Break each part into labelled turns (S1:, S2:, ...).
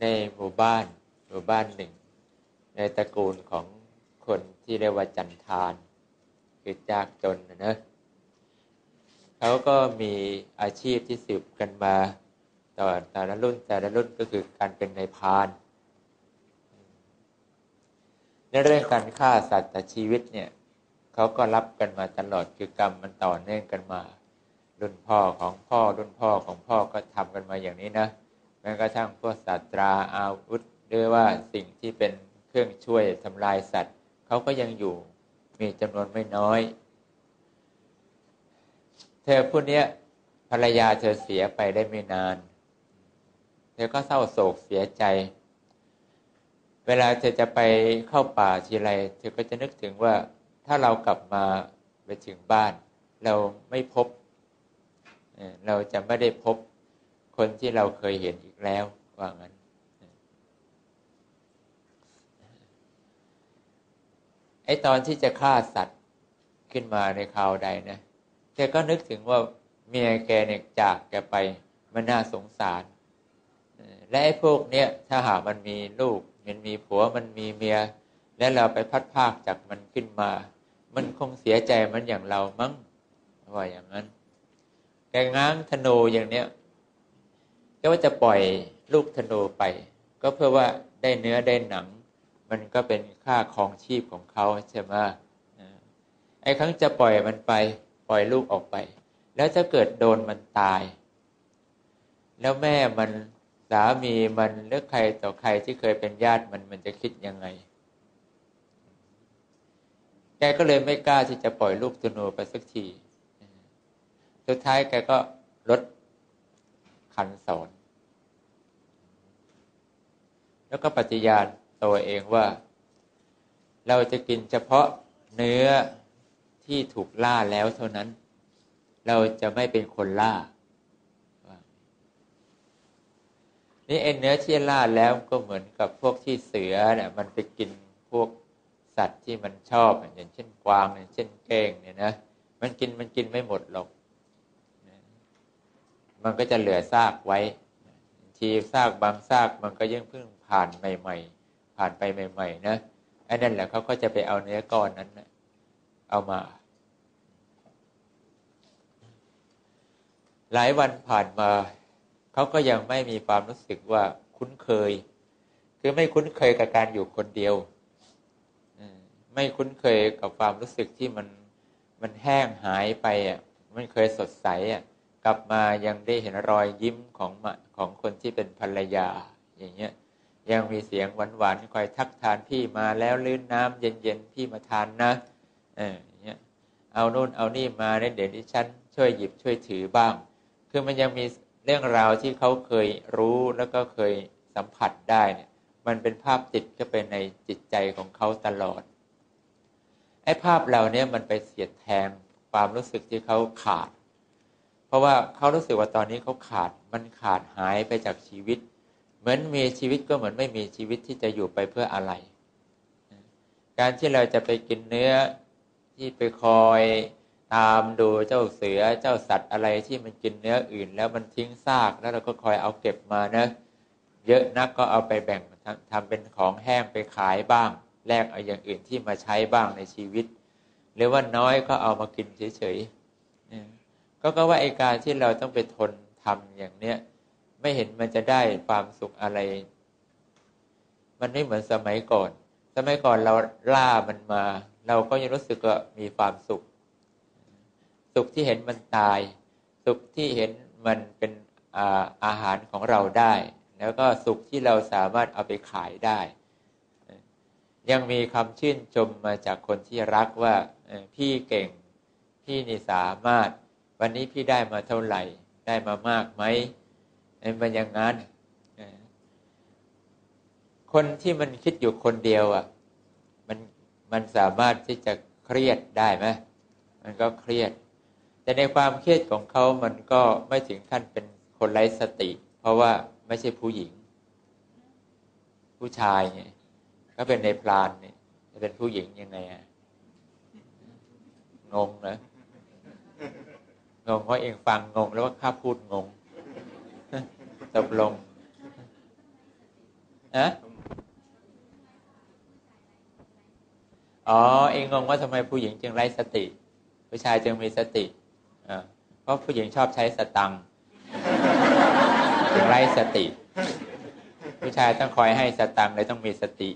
S1: ในหมู่บ้านหมู่บ้านหนึ่ง ในตระกูลของคนที่เรียกว่าจันทาน คือจากจนนะเนอะเขาก็มีอาชีพที่สืบกันมาต่อแต่ละรุ่นแต่ละรุ่นก็คือการเป็นนายพานในเรื่องการฆ่าสัตว์แต่ชีวิตเนี่ยเขาก็รับกันมาตลอดคือกรรมมันต่อเนื่องกันมา รุ่นพ่อของพ่อรุ่นพ่อของพ่อก็ทำกันมาอย่างนี้นะ แม้กระทั่งพวกสัตราอาวุธหรือว่าสิ่งที่เป็นเครื่องช่วยทำลายสัตว์เขาก็ยังอยู่มีจำนวนไม่น้อย เธอผู้นี้ภรรยาเธอเสียไปได้ไม่นาน เธอก็เศร้าโศกเสียใจ เวลาเธอจะไปเข้าป่าทีไรเธอก็จะนึกถึงว่าถ้าเรากลับมาไปถึงบ้าน เราไม่พบ เราจะไม่ได้พบ คนที่เราเคยเห็นอีกแล้วว่างั้นไอตอนที่จะฆ่าสัตว์ขึ้นมาในคราวใดนะแกก็นึกถึงว่าเมียแกเนี่ยจากแกไปมันน่าสงสาร และไอ้พวกเนี้ยถ้าหากมันมีลูก มันมีผัวมันมีเมีย และเราไปพัดภาคจากมันขึ้นมา มันคงเสียใจมันอย่างเรามั้งว่าอย่างนั้นแกง้างธนูอย่างเนี้ย ก็ว่าจะปล่อยลูกธนูไป ก็เพื่อว่าได้เนื้อได้หนัง มันก็เป็นค่าครองชีพของเขาใช่ไหมไอ้ครั้งจะปล่อยมันไป ปล่อยลูกออกไป แล้วถ้าเกิดโดนมันตาย แล้วแม่มันสามีมันหรือใครต่อใครที่เคยเป็นญาติมันมันจะคิดยังไงแกก็เลยไม่กล้าที่จะปล่อยลูกธนูไปสักที สุดท้ายแกก็ลด คันสอน แล้วก็ปฏิญาณตัวเองว่า เราจะกินเฉพาะเนื้อที่ถูกล่าแล้วเท่านั้น เราจะไม่เป็นคนล่า นี่เอ็นเนื้อที่ล่าแล้วก็เหมือนกับพวกที่เสือเนี่ยมันไปกินพวกสัตว์ที่มันชอบอย่างเช่นกวางอย่างเช่นเก้งเนี่ยนะมันกินมันกินไม่หมดหรอก มันก็จะเหลือซากไว้ ทีซากบางซากมันก็ยังเพิ่งผ่านใหม่ ๆ ผ่านไปใหม่ ๆ นะไอ้นั่นแหละเขาก็จะไปเอาเนื้อก้อนนั้นนะเอามา หลายวันผ่านมาเขาก็ยังไม่มีความรู้สึกว่าคุ้นเคย คือไม่คุ้นเคยกับการอยู่คนเดียวไม่คุ้นเคยกับความรู้สึกที่มันมันแห้งหายไปอะมันเคยสดใสอะ กลับมายังได้เห็นรอยยิ้มของของคนที่เป็นภรรยา อย่างเงี้ยยังมีเสียงหวานๆคอยทักทานพี่มาแล้วลื่นน้ำเย็นๆพี่มาทานนะเออเงี้ยเอาโน่นเอานี่มาเดี๋ยวดิฉันช่วยหยิบช่วยถือบ้าง คือมันยังมีเรื่องราวที่เขาเคยรู้แล้วก็เคยสัมผัสได้เนี่ยมันเป็นภาพติดก็เป็นในจิตใจของเขาตลอดไอ้ภาพเหล่านี้มันไปเสียดแทงความรู้สึกที่เขาขาด ราะว่าเขารู้สึกว่าตอนนี้เขาขาดมันขาดหายไปจากชีวิต เหมือนมีชีวิตก็เหมือนไม่มีชีวิตที่จะอยู่ไปเพื่ออะไร การที่เราจะไปกินเนื้อที่ไปคอยตามดูเจ้าเสือเจ้าสัตว์อะไรที่มันกินเนื้ออื่น แล้วมันทิ้งซากแล้วเราก็คอยเอาเก็บมานะเยอะนักก็เอาไปแบ่งทำเป็นของแห้งไปขายบ้างแลกเอาอย่างอื่นที่มาใช้บ้างในชีวิต หรือว่าน้อยก็เอามากินเฉยๆ ก็ก็ว่าไอการที่เราต้องไปทนทำอย่างเนี้ยไม่เห็นมันจะได้ความสุขอะไร มันไม่เหมือนสมัยก่อน สมัยก่อนเราล่ามันมา เราก็ยังรู้สึกว่ามีความสุข สุขที่เห็นมันตาย สุขที่เห็นมันเป็นอาอาหารของเราได้ แล้วก็สุขที่เราสามารถเอาไปขายได้ ยังมีคำชื่นชมมาจากคนที่รักว่าพี่เก่ง พี่นี่สามารถ วันนี้พี่ได้มาเท่าไหร่ ได้มามากไหมมันอย่างนั้นคนที่มันคิดอยู่คนเดียวอะ มันมันสามารถที่จะเครียดได้ไหมมันก็เครียด แต่ในความเครียดของเขามันก็ไม่ถึงขั้นเป็นคนไร้สติ เพราะว่าไม่ใช่ผู้หญิง ผู้ชายไงก็เป็นในพรานเนี่ยจะเป็นผู้หญิงยังไงอะงงนะ งงเพราะเองฟังงงแล้วว่าข้าพูดงงตกลงนะอ๋อ เองงงว่าทำไมผู้หญิงจึงไร้สติ ผู้ชายจึงมีสติเพราะผู้หญิงชอบใช้สตังจึงไร้สติ ผู้ชายต้องคอยให้สตังเลยต้องมีสติ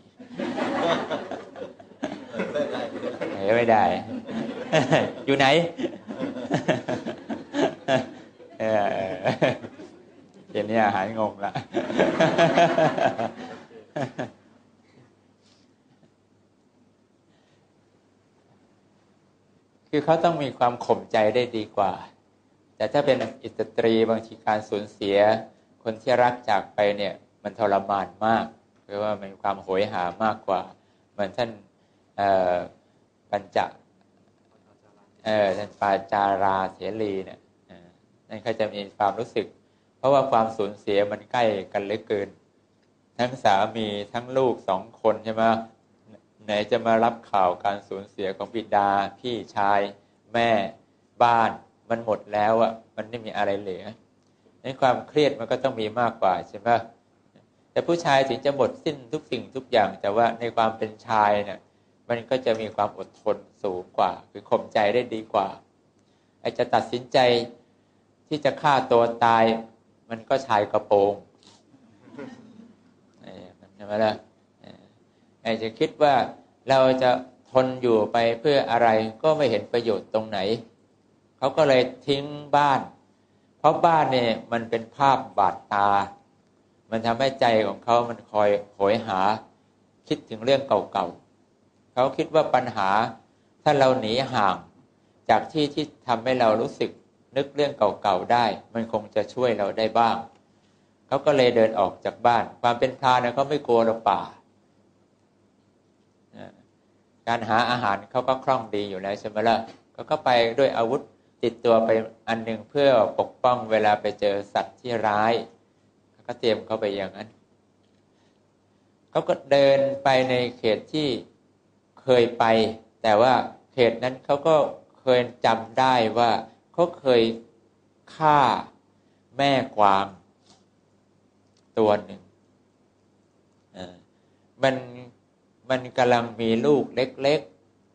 S1: ไม่ได้ อยู่ไหน เออเนี้หายงงละคือเขาต้องมีความข่มใจได้ดีกว่า แต่ถ้าเป็นอิสตรีบางทีการสูญเสีย คนที่รักจากไปเนี่ย มันทรมานมากเพราะว่ามันมีความโหยหามากกว่า เหมือนท่านปัญจเออท่านปาจาราเสรีเนี่ย นั่นเขาจะมีความรู้สึก เพราะว่าความสูญเสียมันใกล้กันเหลือเกิน ทั้งสามีทั้งลูกสองคนใช่ไหมไหนจะมารับข่าวการสูญเสียของบิดา พี่ชาย แม่บ้านมันหมดแล้วอะมันไม่มีอะไรเหลือในความเครียดมันก็ต้องมีมากกว่าใช่ไหมแต่ผู้ชายถึงจะหมดสิ้นทุกสิ่งทุกอย่างแต่ว่าในความเป็นชายเนี่ยมันก็จะมีความอดทนสูงกว่า คือข่มใจได้ดีกว่าไอจะตัดสินใจ ที่จะฆ่าตัวตาย มันก็ชายกระโปรงใช่ไหมล่ะไอจะคิดว่าเราจะทนอยู่ไปเพื่ออะไรก็ไม่เห็นประโยชน์ตรงไหน เขาก็เลยทิ้งบ้าน เพราะบ้านเนี่ยมันเป็นภาพบาดตา มันทำให้ใจของเขามันคอยโหยหา คิดถึงเรื่องเก่าๆ เขาคิดว่าปัญหาถ้าเราหนีห่าง จากที่ที่ทำให้เรารู้สึก นึกเรื่องเก่าๆได้ มันคงจะช่วยเราได้บ้าง เขาก็เลยเดินออกจากบ้าน ความเป็นพรานเขาไม่กลัวรป่า การหาอาหารเขาก็คล่องดีอยู่แล้วใช่ไหมล่ะเขาก็ไปด้วยอาวุธติดตัวไปอันหนึ่งเพื่อปกป้องเวลาไปเจอสัตว์ที่ร้ายเขาก็เตรียมเข้าไปอย่างนั้น เขาก็เดินไปในเขตที่เคยไป แต่ว่าเขตนั้นเขาก็เคยจำได้ว่า เขาเคยฆ่าแม่กวางตัวหนึ่งมันมันกำลังมีลูกเล็ก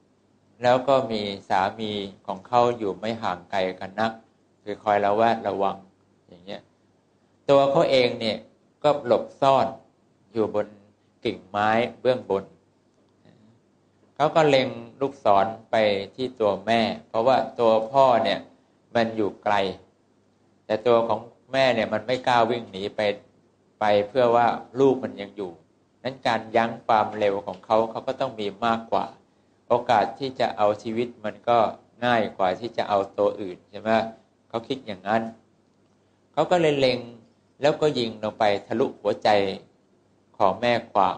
S1: ๆ แล้วก็มีสามีของเขาอยู่ไม่ห่างไกลกันนัก คือคอยระแวดระวังอย่างเงี้ย ตัวเขาเองเนี่ยก็หลบซ่อนอยู่บนกิ่งไม้เบื้องบน เขาก็เล็งลูกศรไปที่ตัวแม่ เพราะว่าตัวพ่อเนี่ย มันอยู่ไกล แต่ตัวของแม่เนี่ยมันไม่กล้าวิ่งหนีไปไปเพื่อว่าลูกมันยังอยู่ นั้นการยั้งความเร็วของเขาเขาก็ต้องมีมากกว่า โอกาสที่จะเอาชีวิตมันก็ง่ายกว่าที่จะเอาตัวอื่นใช่ไหมเขาคิดอย่างนั้นเขาก็เลยเล็งแล้วก็ยิงลงไปทะลุหัวใจของแม่กวาง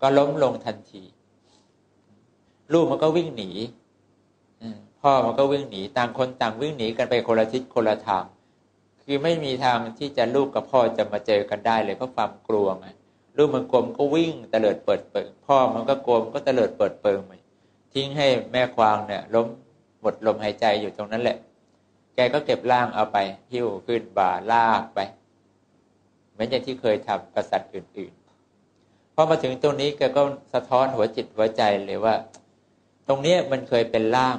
S1: ก็ล้มลงทันที ลูกมันก็วิ่งหนี พ่อมันก็วิ่งหนีต่างคนต่างวิ่งหนีกันไปคนละทิศคนละทาง คือไม่มีทางที่จะลูกกับพ่อจะมาเจอกันได้เลยเพราะความกลัวไงลูกมันกลมก็วิ่งเตลิดเปิดเปิงพ่อมันก็กลมก็เตลิดเปิดเปิงไปทิ้งให้แม่ควางเนี่ยล้มหมดลมหายใจอยู่ตรงนั้นแหละ แกก็เก็บร่างเอาไป หิ้วขึ้นบ่าลากไปเหมือนอย่างที่เคยทำกษัตริย์อื่นๆพอมาถึงตรงนี้แกก็สะท้อนหัวจิตหัวใจเลยว่า ตรงนี้มันเคยเป็นร่าง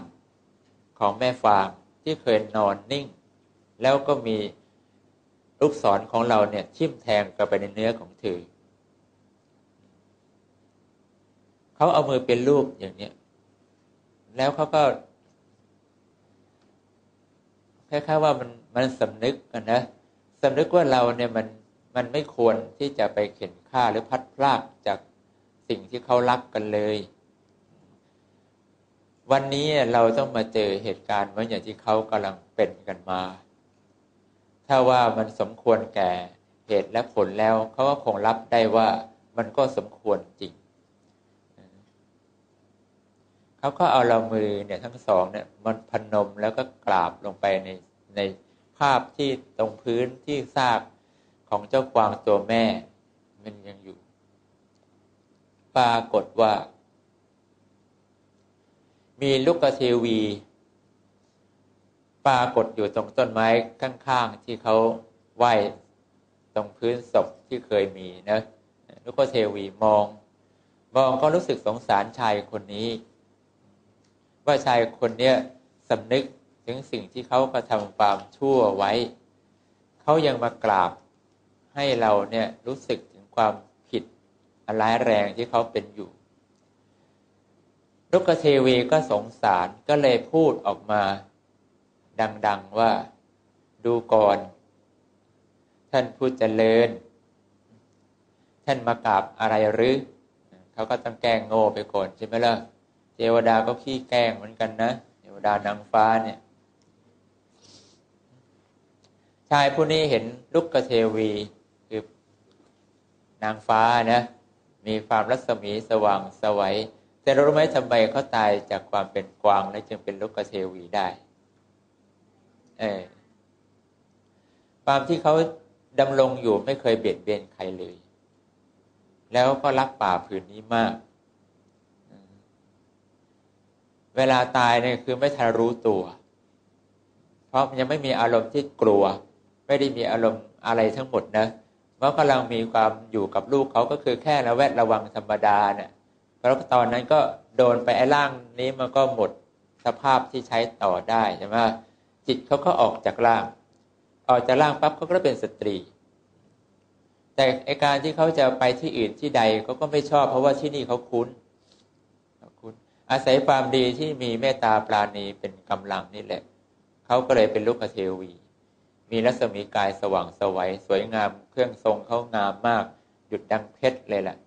S1: ของแม่ฟางที่เคยนอนนิ่ง แล้วก็มีลูกศรของเราเนี่ยทิ่มแทงกับไปในเนื้อของเธอเขาเอามือเป็นรูปอย่างเนี้ยแล้วเขาก็คล้ายๆว่ามันมันสำนึกกันนะสำนึกว่าเราเนี่ยมันมันไม่ควรที่จะไปเข็นฆ่าหรือพัดพลากจากสิ่งที่เขารักกันเลย วันนี้เราต้องมาเจอเหตุการณ์เหมือนอย่างที่เขากำลังเป็นกันมา ถ้าว่ามันสมควรแก่เหตุและผลแล้วเขาก็คงรับได้ว่ามันก็สมควรจริง เขาก็เอาเรามือเนี่ยทั้งสองเนี่ยมันพนมแล้วก็กราบลงไปในในภาพที่ตรงพื้นที่ซากของเจ้ากวางตัวแม่ มันยังอยู่ ปรากฏว่า มีลูกกระเทวี ปรากฏอยู่ตรงต้นไม้ข้างๆที่เขาไหว้ตรงพื้นศพที่เคยมีนะลูกเทวีมอง มองก็รู้สึกสงสารชายคนนี้ ว่าชายคนเนี้ยสำนึกถึงสิ่งที่เขากระทำความชั่วไว้ เขายังมากราบให้เราเนี่ยรู้สึกถึงความผิดอันร้ายแรงที่เขาเป็นอยู่ ลูกเทวีก็สงสารก็เลยพูดออกมา ดัง ๆว่า ดูก่อน ท่านผู้เจริญ ท่านมากราบอะไรหรือเขาก็ต้องแกล้งโง่ไปก่อนใช่ไหมล่ะเทวดาก็ขี้แกล้งเหมือนกันนะเทวดานางฟ้าเนี่ย ชายผู้นี้เห็นลุกกเทวีคือนางฟ้านะ มีความรัศมีสว่างสวัย แต่รู้ไหมทำไมเขาตายจากความเป็นกวางและจึงเป็นลุกเทวีได้เออความที่เขาดำรงอยู่ไม่เคยเบียดเบียนใครเลย แล้วก็รักป่าผืนนี้มาก เวลาตายเนี่ยคือไม่ทันรู้ตัว เพราะยังไม่มีอารมณ์ที่กลัว ไม่ได้มีอารมณ์อะไรทั้งหมดนะเพราะกำลังมีความอยู่กับลูกเขาก็คือแค่ระแวดระวังธรรมดาเนี่ย แล้วตอนนั้นก็โดนไปไอ้ร่างนี้มันก็หมดสภาพที่ใช้ต่อได้ใช่ไหมจิตเขาก็ออกจากร่าง ออกจากร่างปั๊บเขาก็เป็นสตรี แต่ไอการที่เขาจะไปที่อื่นที่ใดเขาก็ไม่ชอบ เพราะว่าที่นี่เขาคุ้นคุ้น อาศัยความดีที่มีเมตตาปราณีเป็นกำลังนี่แหละเขาก็เลยเป็นลูกเทวี มีรัศมีกายสว่างสวัยสวยงาม เครื่องทรงเขางามมาก หยุดดังเพชรเลยแหละ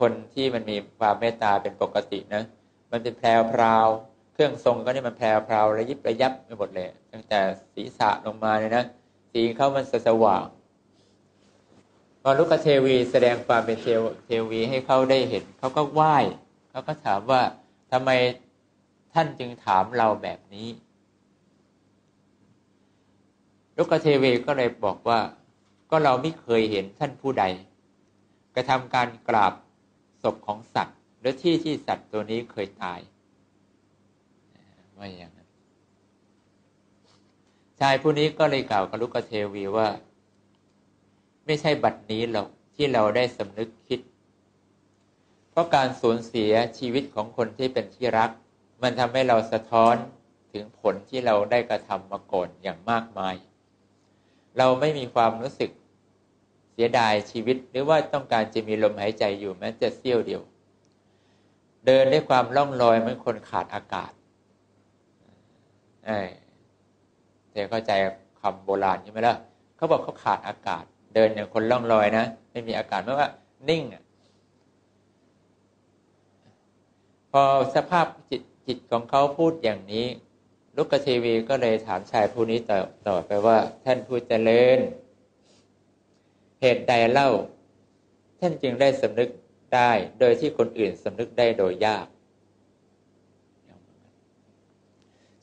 S1: คนที่มันมีความเมตตาเป็นปกตินะ มันเป็นแพรวพราวเครื่องทรงก็นี่มันแพรวพราวระยิบระยับไปหมดเลย ตั้งแต่ศีรษะลงมาเนี่ยนะสีเขามันสว่างพอลูกเทวีแสดงความเป็นเทวีให้เขาได้เห็นเขาก็ไหว้เขาก็ถามว่าทำไมท่านจึงถามเราแบบนี้ลูกเทวีก็เลยบอกว่า ก็เราไม่เคยเห็นท่านผู้ใด กระทำการกราบ ศพของสัตว์หรือที่ที่สัตว์ตัวนี้เคยตายว่าอย่างนั้นชายผู้นี้ก็เลยกล่าวกับลุกเทวีว่า ไม่ใช่บัดนี้หรอกที่เราได้สำนึกคิด เพราะการสูญเสียชีวิตของคนที่เป็นที่รัก มันทำให้เราสะท้อนถึงผลที่เราได้กระทำมาก่อนอย่างมากมาย เราไม่มีความรู้สึก เสียดายชีวิต หรือว่าต้องการจะมีลมหายใจอยู่แม้แต่เสี้ยวเดียว เดินด้วยความล่องลอยเหมือนคนขาดอากาศเออเธอเข้าใจคำโบราณใช่ไหมล่ะเขาบอกเขาขาดอากาศ เดินอย่างคนล่องลอยนะไม่มีอากาศเมื่อว่า นิ่งอะพอสภาพจิตจิตของเขาพูดอย่างนี้ ลูกเทวีก็เลยถามชายผู้นี้ต่อต่อไปว่า ท่านผู้เจริญ เหตุใดเล่า ท่านจึงได้สำนึกได้โดยที่คนอื่นสำนึกได้โดยยาก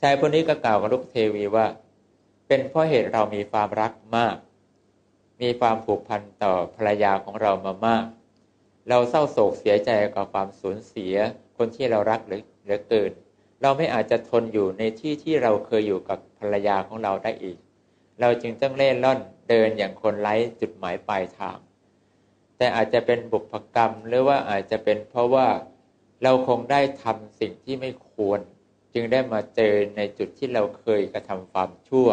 S1: ชายคนนี้ก็กล่าวกับลูกเทวีว่า เป็นเพราะเหตุเรามีความรักมาก มีความผูกพันต่อภรรยาของเรามามาก เราเศร้าโศกเสียใจกับความสูญเสียคนที่เรารักเหลือเกิน เราไม่อาจจะทนอยู่ในที่ที่เราเคยอยู่กับภรรยาของเราได้อีก เราจึงต้องเล่นล่อน เดินอย่างคนไร้จุดหมายปลายทาง แต่อาจจะเป็นบุพกรรมหรือว่าอาจจะเป็นเพราะว่าเราคงได้ทำสิ่งที่ไม่ควร จึงได้มาเจอในจุดที่เราเคยกระทำความชั่ว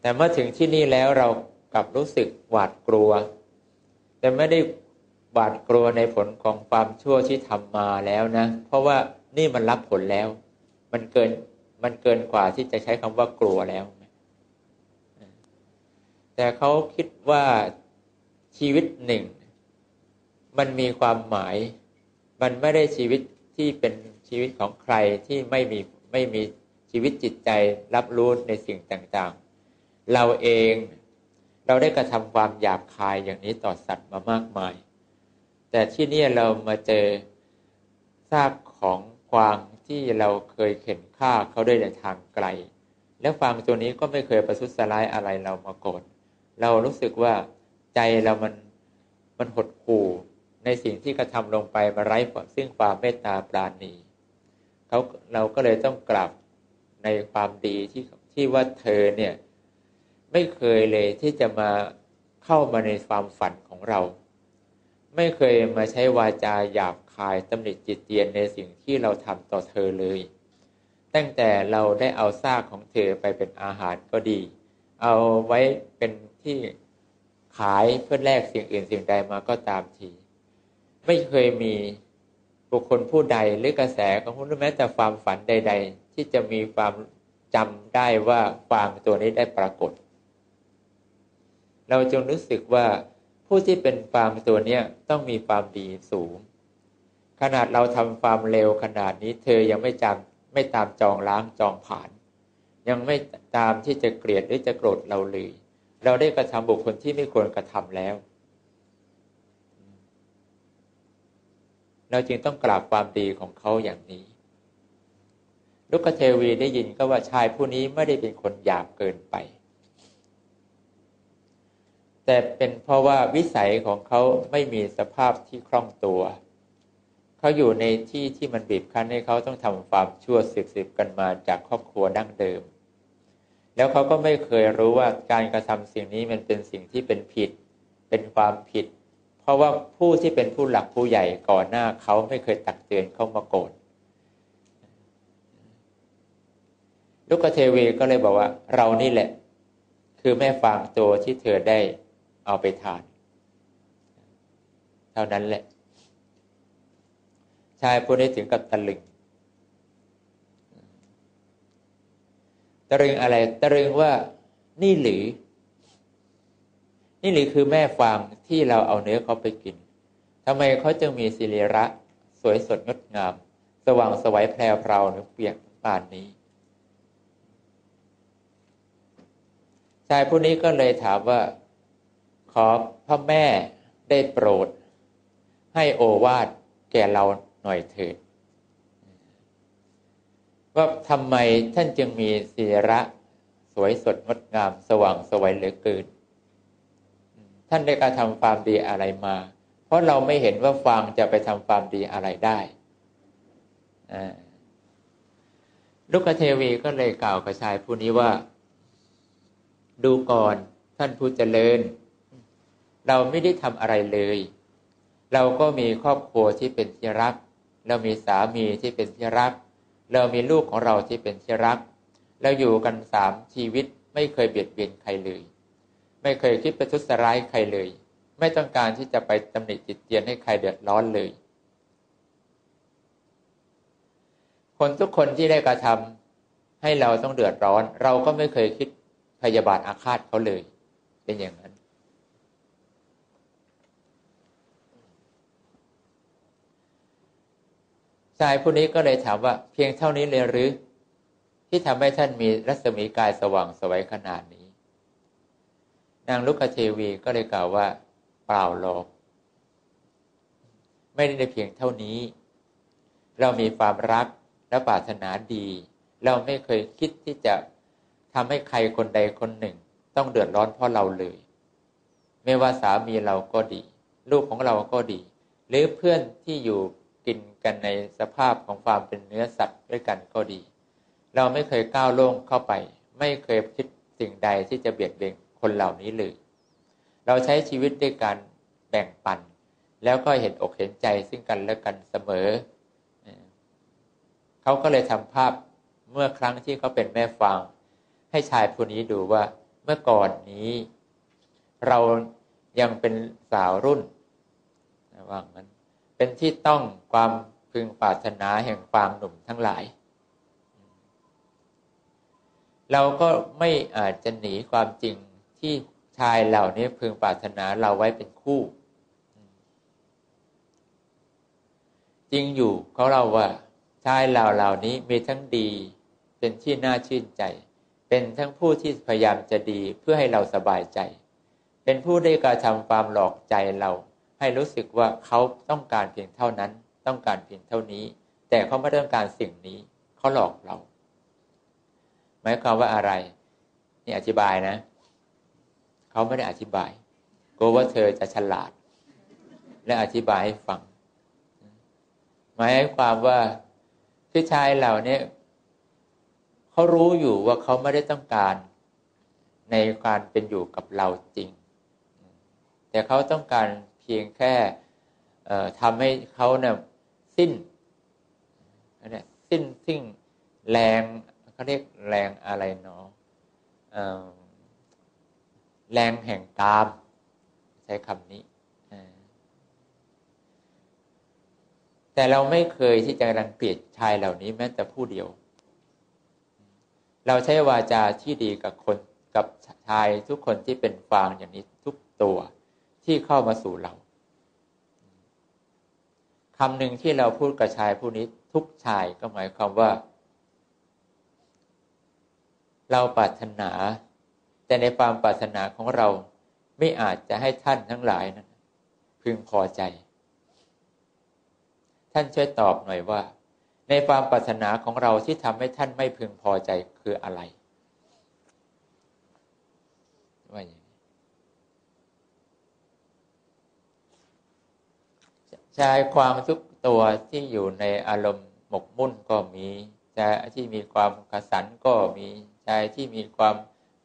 S1: แต่เมื่อถึงที่นี่แล้วเรากลับรู้สึกหวาดกลัว แต่ไม่ได้หวาดกลัวในผลของความชั่วที่ทำมาแล้วนะ เพราะว่านี่มันรับผลแล้ว มันเกินมันเกินกว่าที่จะใช้คำว่ากลัวแล้ว แต่เขาคิดว่าชีวิตหนึ่ง มันมีความหมาย มันไม่ได้ชีวิตที่เป็นชีวิตของใครที่ไม่มีไม่มีชีวิตจิตใจรับรู้ในสิ่งต่างๆ เราเองเราได้กระทำความหยาบคายอย่างนี้ต่อสัตว์มามากมาย แต่ที่นี่เรามาเจอซากของควางที่เราเคยเข็นฆ่าเขาด้วยในทางไกล แล้วฟางตัวนี้ก็ไม่เคยประทุษร้ายอะไรเรามาก่อน เรารู้สึกว่าใจเรามันมันหดหู่ในสิ่งที่กระทำลงไปมาไร้ซึ่งความเมตตาปราณีเขาเราก็เลยต้องกลับในความดีที่ที่ว่าเธอเนี่ยไม่เคยเลยที่จะมาเข้ามาในความฝันของเรา ไม่เคยมาใช้วาจาหยาบคายตำหนิจิตเตียนในสิ่งที่เราทำต่อเธอเลย ตั้งแต่เราได้เอาซากของเธอไปเป็นอาหารก็ดี เอาไว้เป็น ที่ขายเพื่อแลกสิ่งอื่นสิ่งใดมาก็ตามที ไม่เคยมีบุคคลผู้ใดหรือกระแสของผู้แม้แต่ความฝันใด ๆ ที่จะมีความจำได้ว่าฟางตัวนี้ได้ปรากฏ เราจงรู้สึกว่าผู้ที่เป็นฟาร์มตัวเนี้ยต้องมีความดีสูง ขนาดเราทำฟาร์มเร็วขนาดนี้เธอยังไม่จำไม่ตามจองล้างจองผ่าน ยังไม่ตามที่จะเกลียดหรือจะโกรธเราเลย เราได้กระทำบุคคลที่ไม่ควรกระทำแล้ว เราจึงต้องกราบความดีของเขาอย่างนี้ ลูกเทวีได้ยินก็ว่าชายผู้นี้ไม่ได้เป็นคนหยาบเกินไป แต่เป็นเพราะว่าวิสัยของเขาไม่มีสภาพที่คล่องตัว เขาอยู่ในที่ที่มันบีบคั้นให้เขาต้องทำความชั่วสิบสิบกันมาจากครอบครัวดั้งเดิม แล้วเขาก็ไม่เคยรู้ว่าการกระทำสิ่งนี้มันเป็นสิ่งที่เป็นผิด เป็นความผิด เพราะว่าผู้ที่เป็นผู้หลักผู้ใหญ่ก่อนหน้าเขาไม่เคยตักเตือนเขามาโกรธลูกเทวีก็เลยบอกว่า เรานี่แหละ คือแม่ฟางตัวที่เธอได้เอาไปทาน เท่านั้นแหละ ชายผู้นี้ถึงกับตะลึง ตะลึงอะไรตะลึงว่านี่หรือ นี่หรือคือแม่ฟางที่เราเอาเนื้อเขาไปกินทำไมเขาจึงมีสิริระ สวยสดงดงาม สว่างสวัยแพรวพราวนึกเปียกป่านนี้ ชายผู้นี้ก็เลยถามว่า ขอพระแม่ได้โปรด ให้โอวาทแก่เราหน่อยเถิด ว่าทำไมท่านจึงมีศีระสวยสดงดงามสว่างสวยเหลือเกิน ท่านได้การทำความดีอะไรมา เพราะเราไม่เห็นว่าฟางจะไปทำความดีอะไรได้ลูกเทวีก็เลยกล่าวกับชายผู้นี้ว่า ดูก่อนท่านผู้เจริญ เราไม่ได้ทำอะไรเลย เราก็มีครอบครัวที่เป็นที่รัก เรามีสามีที่เป็นที่รัก เรามีลูกของเราที่เป็นที่รัก เราอยู่กันสามชีวิตไม่เคยเบียดเบียนใครเลย ไม่เคยคิดประทุษร้ายใครเลย ไม่ต้องการที่จะไปตำหนิจิตเตียนให้ใครเดือดร้อนเลย คนทุกคนที่ได้กระทำให้เราต้องเดือดร้อน เราก็ไม่เคยคิดพยาบาทอาฆาตเขาเลย เป็นอย่างนั้น ชายผู้นี้ก็เลยถามว่า เพียงเท่านี้เลยหรือ ที่ทำให้ท่านมีรัศมีกายสว่างสวัยขนาดนี้ นางลุกเทวีก็เลยกล่าวว่า เปล่าหรอกไม่ได้เพียงเท่านี้ เรามีความรักและปรารถนาดี เราไม่เคยคิดที่จะทำให้ใครคนใดคนหนึ่ง ต้องเดือดร้อนเพราะเราเลย ไม่ว่าสามีเราก็ดี ลูกของเราก็ดี หรือเพื่อนที่อยู่ กันในสภาพของความเป็นเนื้อสัตว์ด้วยกันก็ดี เราไม่เคยก้าวล่วงเข้าไป ไม่เคยคิดสิ่งใดที่จะเบียดเบียนคนเหล่านี้เลย เราใช้ชีวิตด้วยการแบ่งปัน แล้วก็เห็นอกเห็นใจซึ่งกันและกันเสมอ เขาก็เลยทำภาพเมื่อครั้งที่เขาเป็นแม่ฟังให้ชายผู้นี้ดูว่าเมื่อก่อนนี้ เรายังเป็นสาวรุ่นว่างั้นเป็นที่ต้องความ พึงปรารถนาแห่งความหนุ่มทั้งหลาย เราก็ไม่อาจจะหนีความจริงที่ชายเหล่านี้พึงปรารถนาเราไว้เป็นคู่ จริงอยู่เขาเราว่าชายเหล่าเหล่านี้มีทั้งดีเป็นที่น่าชื่นใจ เป็นทั้งผู้ที่พยายามจะดีเพื่อให้เราสบายใจ เป็นผู้ได้กระทำความหลอกใจเราให้รู้สึกว่าเขาต้องการเพียงเท่านั้น ต้องการเพียงเท่านี้ แต่เขาไม่ต้องการสิ่งนี้เขาหลอกเรา หมายความว่าอะไร นี่อธิบายนะเขาไม่ได้อธิบายกลัวว่าเธอจะฉลาด และอธิบายให้ฟัง หมายความว่าคือชายเหล่านี้เขารู้อยู่ว่าเขาไม่ได้ต้องการในการเป็นอยู่กับเราจริง แต่เขาต้องการเพียงแค่ทำให้เขาเนี่ย สิ้นนี่สิ้นสิ้นแรงเขาเรียกแรงอะไรเนาะแรงแห่งกาม ใช้คำนี้ แต่เราไม่เคยที่จะรังเกียจชายเหล่านี้แม้แต่ผู้เดียว เราใช้วาจาที่ดีกับคนกับชายทุกคนที่เป็นฟางอย่างนี้ทุกตัวที่เข้ามาสู่เรา คำหนึ่งที่เราพูดกับชายผู้นี้ทุกชายก็หมายความว่า เราปรารถนา แต่ในความปรารถนาของเราไม่อาจจะให้ท่านทั้งหลายนั้นพึงพอใจ ท่านช่วยตอบหน่อยว่า ในความปรารถนาของเราที่ทำให้ท่านไม่พึงพอใจคืออะไรว่าอย่าง ชายความทุกตัวที่อยู่ในอารมณ์หมกมุ่นก็มีชายที่มีความขสันก็มีชายที่มีความ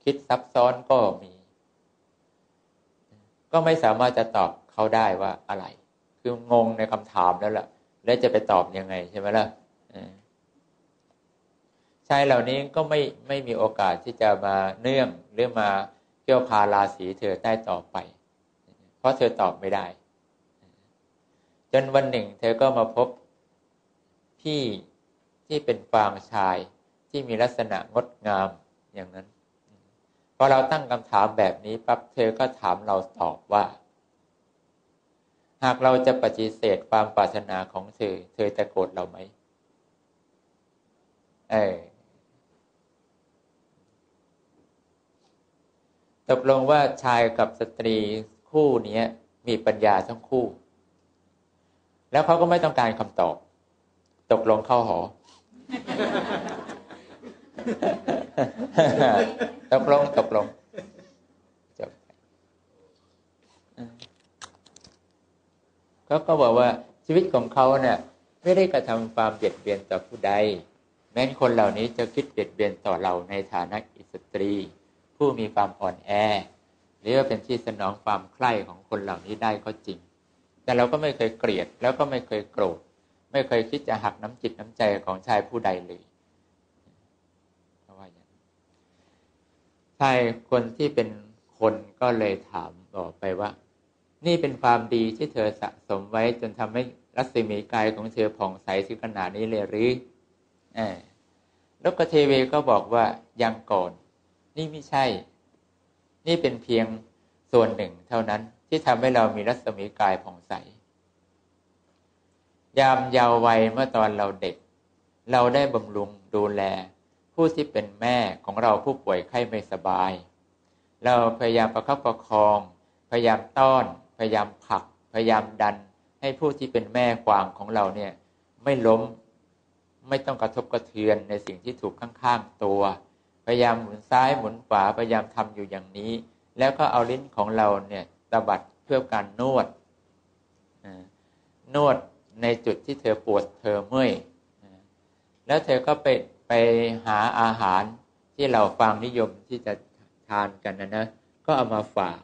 S1: คิดซับซ้อนก็มี ก็ไม่สามารถจะตอบเขาได้ว่าอะไร คืองงในคำถามแล้วล่ะ แล้วจะไปตอบยังไงใช่ไหมล่ะชายเหล่านี้ก็ไม่ไม่มีโอกาสที่จะมาเนื่องหรือมาเกี่ยวพาราศีเธอได้ต่อไป เพราะเธอตอบไม่ได้ จนวันหนึ่ง เธอก็มาพบพี่ที่เป็นฟางชายที่มีลักษณะงดงามอย่างนั้นพอเราตั้งคำถามแบบนี้ปั๊บเธอก็ถามเราตอบว่า หากเราจะปฏิเสธความปรารถนาของเธอ เธอจะโกรธเราไหมเออตกลงว่าชายกับสตรีคู่นี้มีปัญญาทั้งคู่ แล้วเขาก็ไม่ต้องการคำตอบ ตกลงเข้าหอ ตกลง ตกลงจบเขาก็บอกว่าชีวิตของเขาเนี่ย ไม่ได้กระทำความเบียดเบียนต่อผู้ใด แม้นคนเหล่านี้จะคิดเบียดเบียนต่อเราในฐานะอิสตรี ผู้มีความอ่อนแอหรือว่าเป็นที่สนองความใคร่ของคนเหล่านี้ได้ก็จริง แต่เราก็ไม่เคยเกลียด แล้วก็ไม่เคยโกรธไม่เคยคิดจะหักน้ำจิตน้ำใจของชายผู้ใดเลยเพราะว่าอย่างชายคนที่เป็นคนก็เลยถามต่อไปว่า นี่เป็นความดีที่เธอสะสมไว้จนทำให้รัศมีกายของเธอผ่องใสถึงขนาดนี้เลยหรืออแล้วก็เทเวก็บอกว่ายังก่อน นี่ไม่ใช่ นี่เป็นเพียงส่วนหนึ่งเท่านั้น ที่ทำให้เรามีรัศมีกายผ่องใส ยามยาววัยเมื่อตอนเราเด็ก เราได้บำรุงดูแล ผู้ที่เป็นแม่ของเราผู้ป่วยไข้ไม่สบาย เราพยายามประคับประคอง พยายามต้อน พยายามผลัก พยายามดัน ให้ผู้ที่เป็นแม่กวางของเราเนี่ยไม่ล้มไม่ต้องกระทบกระเทือนในสิ่งที่ถูกข้างๆตัว พยายามหมุนซ้ายหมุนขวาพยายามทำอยู่อย่างนี้ แล้วก็เอาลิ้นของเราเนี่ย ตบัดเพื่อการนวดนวดในจุดที่เธอปวดเธอเมื่อยแล้วเธอก็ไปไปหาอาหารที่เราฟังนิยมที่จะทานกันนะนะก็เอามาฝาก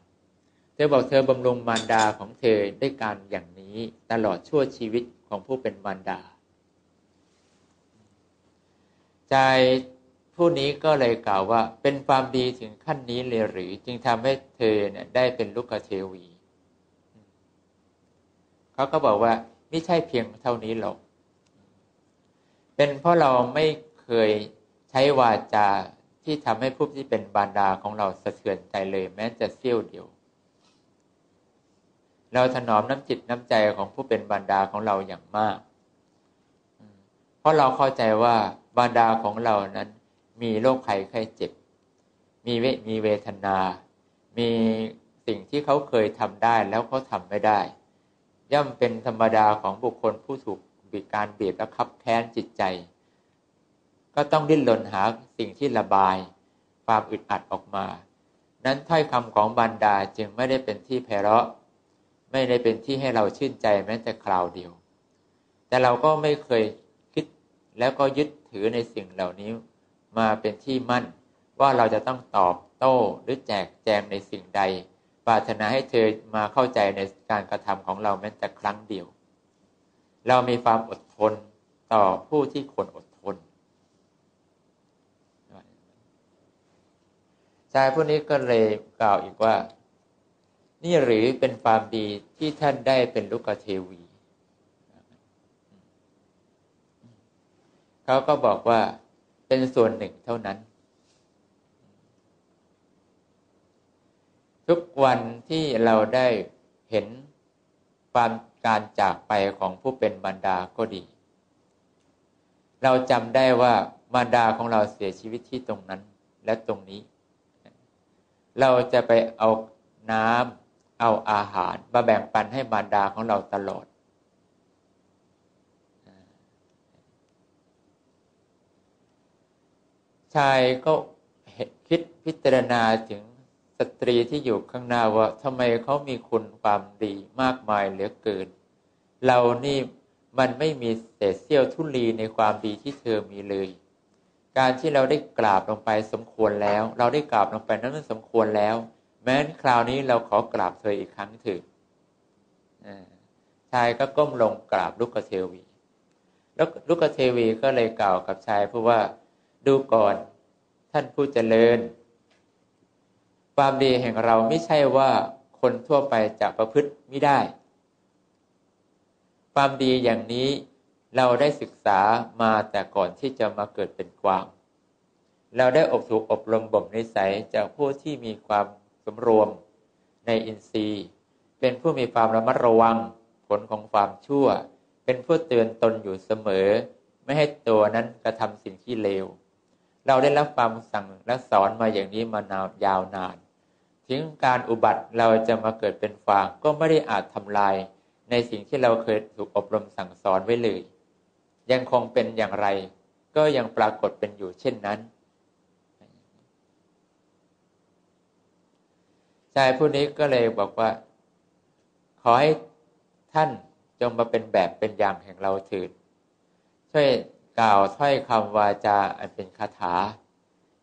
S1: เธอบอกเธอบำรุงมารดาของเธอได้การอย่างนี้ตลอดชั่วชีวิตของผู้เป็นมารดา ใจ ผู้นี้ก็เลยกล่าวว่าเป็นความดีถึงขั้นนี้เลยหรือ จึงทำให้เธอเนี่ยได้เป็นลูกเทวี เขาก็บอกว่าไม่ใช่เพียงเท่านี้หรอก เป็นเพราะเราไม่เคยใช้วาจาที่ทำให้ผู้ที่เป็นบารดาของเราสะเทือนใจเลย แม้จะเสี้ยวเดียว เราถนอมน้ำจิตน้ำใจของผู้เป็นบารดาของเราอย่างมาก เพราะเราเข้าใจว่าบารดาของเรานั้น มีโรคภัยไข้เจ็บ มีเวมีเวทนา มีสิ่งที่เขาเคยทำได้แล้วเขาทำไม่ได้ ย่อมเป็นธรรมดาของบุคคลผู้ถูกบีการเบียดและคับแค้นจิตใจ ก็ต้องดิ้นรนหาสิ่งที่ระบาย ความอึดอัดออกมา นั้นถ้อยคำของบรรดาจึงไม่ได้เป็นที่เพเราะ ไม่ได้เป็นที่ให้เราชื่นใจแม้แต่คราวเดียว แต่เราก็ไม่เคยคิดแล้วก็ยึดถือในสิ่งเหล่านี้ มาเป็นที่มั่น ว่าเราจะต้องตอบโต้หรือแจกแจงในสิ่งใด ปรารถนาให้เธอมาเข้าใจในการกระทำของเราแม้แต่ครั้งเดียว เรามีความอดทนต่อผู้ที่ควรอดทนชายผู้นี้ก็เลยกล่าวอีกว่า นี่หรือเป็นความดีที่ท่านได้เป็นลูกเทวี เขาก็บอกว่า เป็นส่วนหนึ่งเท่านั้น ทุกวันที่เราได้เห็นความการจากไปของผู้เป็นบรรดาก็ดี เราจำได้ว่ามารดาของเราเสียชีวิตที่ตรงนั้นและตรงนี้ เราจะไปเอาน้ำเอาอาหารมาแบ่งปันให้มารดาของเราตลอด ชายก็คิดพิจารณาถึงสตรีที่อยู่ข้างหน้าว่าทำไมเขามีคุณความดีมากมายเหลือเกิน เรานี่มันไม่มีเศษเสี้ยวทุลีในความดีที่เธอมีเลย การที่เราได้กราบลงไปสมควรแล้ว เราได้กราบลงไปนั้นสมควรแล้ว แม้คราวนี้เราขอกราบเธออีกครั้งเถิดชายก็ก้มลงกราบลูกเทวี แล้วลูกเทวีก็เลยกล่าวกับชายผู้ว่า ดูก่อน ท่านผู้เจริญ ความดีแห่งเราไม่ใช่ว่าคนทั่วไปจะประพฤติไม่ได้ ความดีอย่างนี้เราได้ศึกษามาแต่ก่อนที่จะมาเกิดเป็นกวาง เราได้อบถูกอบรมบ่มนิสัยจากผู้ที่มีความสมรวมในอินทรีย์ เป็นผู้มีความระมัดระวังผลของความชั่ว เป็นผู้เตือนตนอยู่เสมอ ไม่ให้ตัวนั้นกระทำสิ่งที่เลว เราได้รับความสั่งและสอนมาอย่างนี้มานานยาวนาน ถึงการอุบัติเราจะมาเกิดเป็นฟางก็ไม่ได้อาจทำลาย ในสิ่งที่เราเคยถูกอบรมสั่งสอนไว้เลย ยังคงเป็นอย่างไร ก็ยังปรากฏเป็นอยู่เช่นนั้นชายผู้นี้ก็เลยบอกว่า ขอให้ท่านจงมาเป็นแบบเป็นอย่างแห่งเราเถิดช่วย กล่าวถ้อยคำวาจาอันเป็นคาถา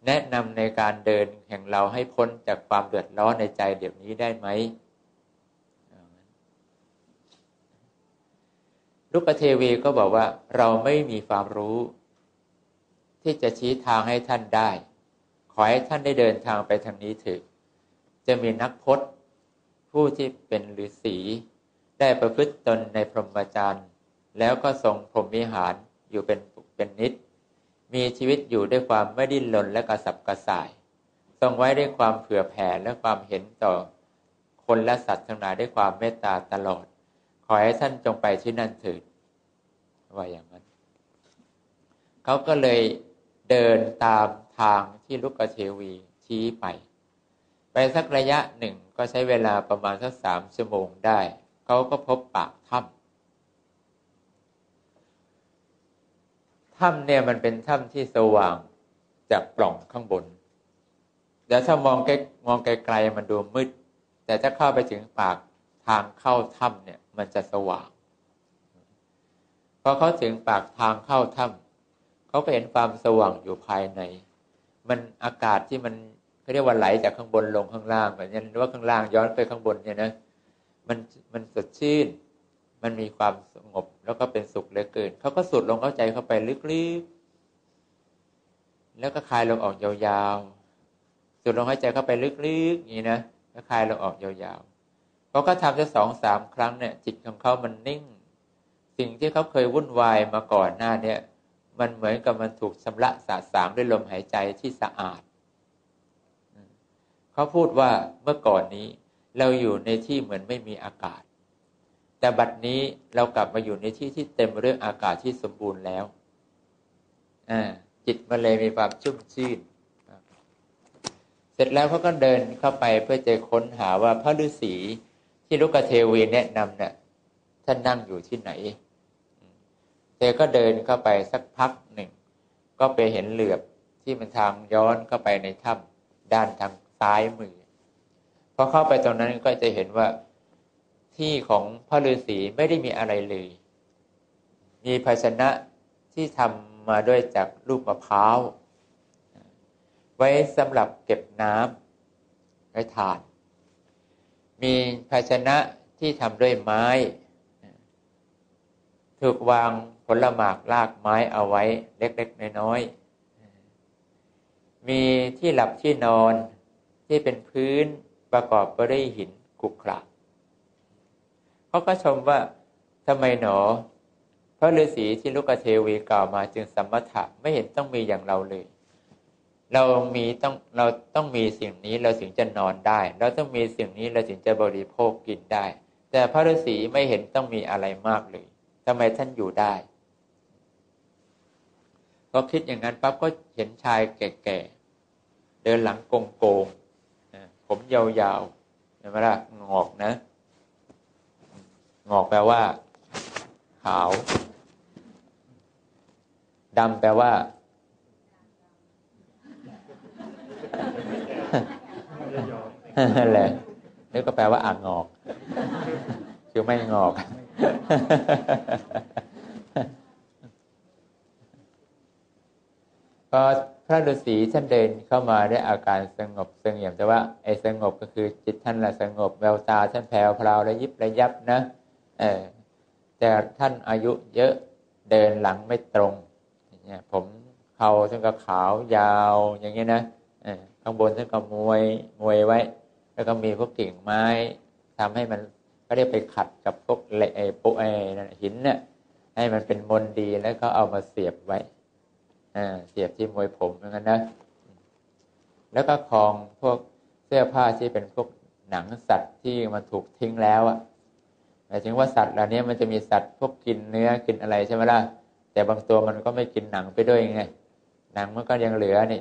S1: แนะนำในการเดินแห่งเราให้พ้นจากความเดือดร้อนในใจเดี๋ยวนี้ได้ไหมลูกเทวีก็บอกว่าเราไม่มีความรู้ ที่จะชี้ทางให้ท่านได้ ขอให้ท่านได้เดินทางไปทางนี้เถิดจะมีนักพจน์ ผู้ที่เป็นฤาษีได้ประพฤติตนในพรหมจรรย์ แล้วก็ทรงพรหมิหารอยู่เป็น เป็นนิด มีชีวิตอยู่ด้วยความไม่ดิ้นรนและกระสับกระส่าย ทรงไว้ด้วยความเผื่อแผ่และความเห็นต่อ คนและสัตว์ทั้งหลายด้วยความเมตตาตลอด ขอให้ท่านจงไปที่นั่นเถิดว่าอย่างนั้น เขาก็เลยเดินตามทางที่ลุกเทวีชี้ไป ไปสักระยะหนึ่งก็ใช้เวลาประมาณสักสามชั่วโมงได้ เขาก็พบปากถ้ำ ถ้ำเนี่ยมันเป็นถ้ำที่สว่างจากปล่องข้างบนเดี๋ยวถ้ามองไกลมองไกลๆมันดูมืด แต่ถ้าเข้าไปถึงปากทางเข้าถ้ำเนี่ย มันจะสว่าง พอเขาถึงปากทางเข้าถ้ำเขาก็เห็นความสว่างอยู่ภายใน มันอากาศที่มันเขาเรียกว่าไหลจากข้างบนลงข้างล่างแบบนี้หรือว่าข้างล่างย้อนไปข้างบนเนี่ยนะมันมันสดชื่น มันมีความสงบแล้วก็เป็นสุขเหลือเกินเขาก็สุดลงเข้าใจเข้าไปลึกๆ แล้วก็คลายลงออกยาวๆ สุดลงหายใจเข้าไปลึกๆอย่างนี้นะแล้วคลายลงออกยาวๆเขาก็ทำแค่สองสามครั้งเนี่ย จิตของเขามันนิ่ง สิ่งที่เขาเคยวุ่นวายมาก่อนหน้าเนี่ยมันเหมือนกับมันถูกชำระสาสางด้วยลมหายใจที่สะอาดเขาพูดว่าเมื่อก่อนนี้ เราอยู่ในที่เหมือนไม่มีอากาศ แต่บัดนี้เรากลับมาอยู่ในที่ที่เต็มเรื่องอากาศที่สมบูรณ์แล้วจิตมันเลยมีความชุ่มชื่น เสร็จแล้วเขาก็เดินเข้าไปเพื่อจะค้นหาว่าพระฤาษีที่ลุกเทวีแนะนำเนี่ยท่านนั่งอยู่ที่ไหน เธอก็เดินเข้าไปสักพักหนึ่ง ก็ไปเห็นเหลือบที่มันทางย้อนเข้าไปในถ้ำด้านทางซ้ายมือพอเข้าไปตรงนั้นก็จะเห็นว่า ที่ของพระฤาษีไม่ได้มีอะไรเลย มีภาชนะที่ทำมาด้วยจากลูกมะพร้าว ไว้สำหรับเก็บน้ำไว้ทาน มีภาชนะที่ทำด้วยไม้ ถูกวางผลหมากลากไม้เอาไว้เล็กๆน้อยๆ มีที่หลับที่นอนที่เป็นพื้นประกอบไปด้วยหินกุกขระ เขาก็ชมว่าทำไมหนอ พระฤาษีที่ลูกเทวีกล่าวมาจึงสมถะไม่เห็นต้องมีอย่างเราเลย เรามีต้องเราต้องมีสิ่งนี้เราถึงจะนอนได้ เราต้องมีสิ่งนี้เราถึงจะบริโภคกินได้ แต่พระฤาษีไม่เห็นต้องมีอะไรมากเลยทำไมท่านอยู่ได้พอคิดอย่างนั้นปั๊บก็เห็นชายแก่ๆเดินหลังโกงๆผมยาวๆเห็นไหมล่ะงอกนะ งอกแปลว่า ขาวดำแปลว่าอะไรนี่ก็แปลว่าอ่างงอกคือไม่งอกพอพระฤาษีท่านเดินเข้ามาด้วยอาการสงบสงบแต่ว่าไอ้สงบก็คือจิตท่านละสงบแววตาท่านแผ่วพราวและยิบระยับนะ เออแต่ท่านอายุเยอะเดินหลังไม่ตรงเนี่ยผมเขาท่านก็ขาวยาวอย่างเงี้ยนะข้างบนท่านก็มวยมวยไว้ แล้วก็มีพวกกิ่งไม้ทำให้มันก็เรียกไปขัดกับพวกเหล็กไอ้ปุ๊ไอ้หินเนี่ยให้มันเป็นมนดีแล้วก็เอามาเสียบไว้เสียบที่มวยผมเหมือนกันนะแล้วก็คลองพวกเสื้อผ้าที่เป็นพวกหนังสัตว์ที่มันถูกทิ้งแล้วอะ หมายถึงว่าสัตว์เหล่านี้มันจะมีสัตว์พวกกินเนื้อกินอะไรใช่ไหมล่ะแต่บางตัวมันก็ไม่กินหนังไปด้วยไงหนังมันก็ยังเหลือนี่